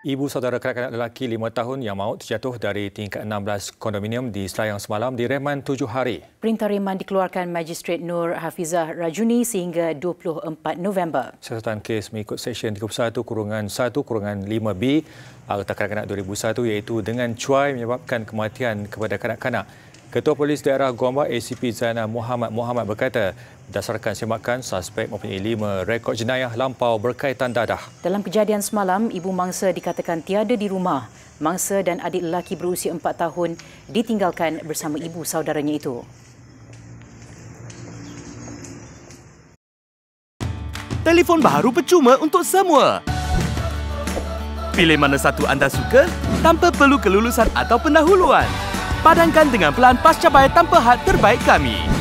Ibu saudara kanak-kanak lelaki lima tahun yang maut terjatuh dari tingkat 16 kondominium di Selayang semalam direman tujuh hari. Perintah reman dikeluarkan Magistrate Nur Hafizah Rajuni sehingga 24 November. Siasatan kes mengikut Seksyen 31 kurungan 1 kurungan 5B Akta Kanak-Kanak 2001 iaitu dengan cuai menyebabkan kematian kepada kanak-kanak. Ketua Polis Daerah Gombak ACP Zainal Muhammad Muhammad berkata, berdasarkan semakan, suspek mempunyai lima rekod jenayah lampau berkaitan dadah. Dalam kejadian semalam, ibu mangsa dikatakan tiada di rumah. Mangsa dan adik lelaki berusia empat tahun ditinggalkan bersama ibu saudaranya itu. Telefon baru percuma untuk semua. Pilih mana satu anda suka tanpa perlu kelulusan atau pendahuluan. Padankan dengan pelan pascapai tanpa had terbaik kami.